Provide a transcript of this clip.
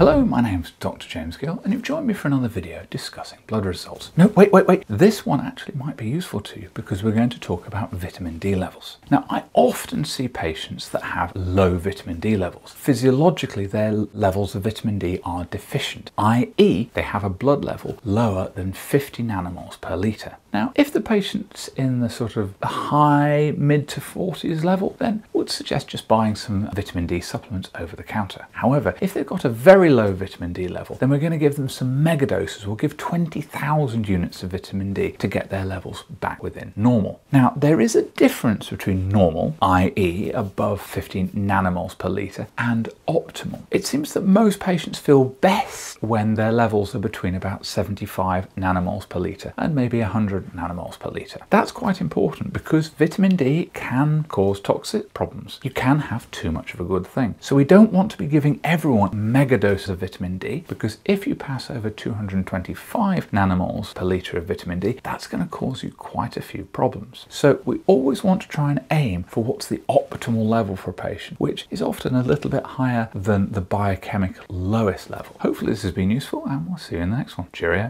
Hello, my name's Dr. James Gill, and you've joined me for another video discussing blood results. No, wait, wait, wait. This one actually might be useful to you because we're going to talk about vitamin D levels. Now, I often see patients that have low vitamin D levels. Physiologically, their levels of vitamin D are deficient, i.e., they have a blood level lower than 50 nanomoles per litre. Now, if the patient's in the sort of high mid to 40s level, then would suggest just buying some vitamin D supplements over the counter. However, if they've got a very low vitamin D level, then we're going to give them some mega doses. We'll give 20,000 units of vitamin D to get their levels back within normal. Now, there is a difference between normal, i.e., above 15 nanomoles per litre, and optimal. It seems that most patients feel best when their levels are between about 75 nanomoles per litre and maybe 100 nanomoles per litre. That's quite important because vitamin D can cause toxic problems. You can have too much of a good thing. So we don't want to be giving everyone mega doses of vitamin D because if you pass over 225 nanomoles per litre of vitamin D, that's going to cause you quite a few problems. So we always want to try and aim for what's the optimal level for a patient, which is often a little bit higher than the biochemical lowest level. Hopefully this has been useful and we'll see you in the next one. Cheerio.